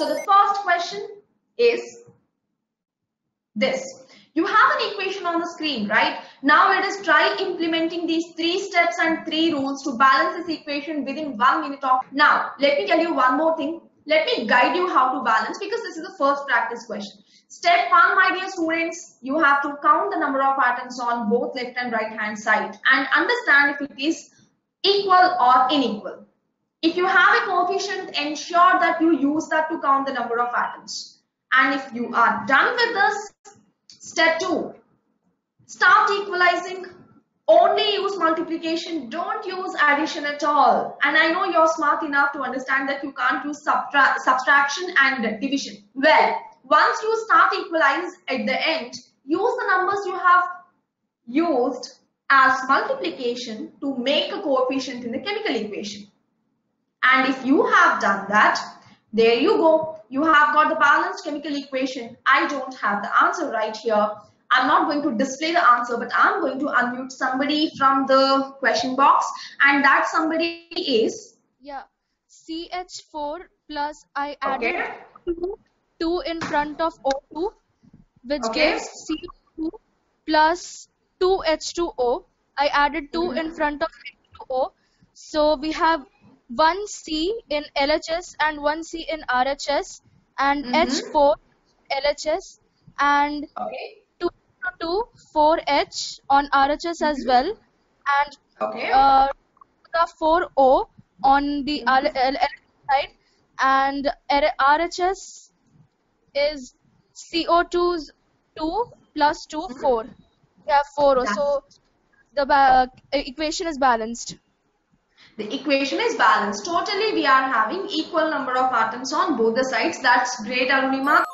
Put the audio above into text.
So the first question is this. You have an equation on the screen, right? Now let us try implementing these three steps and three rules to balance this equation within one minute of. Now, let me tell you one more thing. Let me guide you how to balance because this is the first practice question. Step one, my dear students, you have to count the number of atoms on both left and right hand side and understand if it is equal or unequal. If you have a coefficient, ensure that you use that to count the number of atoms. And if you are done with this, step two, start equalizing. Only use multiplication, don't use addition at all. And I know you're smart enough to understand that you can't use subtra subtraction and division. Well, once you start equalize at the end, use the numbers you have used as multiplication to make a coefficient in the chemical equation. And if you have done that, there you go. You have got the balanced chemical equation. I don't have the answer right here. I'm not going to display the answer, but I'm going to unmute somebody from the question box. And that somebody is? Yeah, CH4 plus I added Okay. 2, 2 in front of O2, which Okay. gives CO2 plus 2H2O. I added 2 mm-hmm. in front of H2O. So we have one C in LHS and one C in RHS and Mhm. H4 LHS and Okay. 2 2 4H on RHS as well and Okay. uh, the 4O on the L side and RHS is CO2's 2 plus 2 4 we have 4O so the ba- equation is balanced The equation is balanced. Totally, we are having equal number of atoms on both the sides. That's great, Arunima.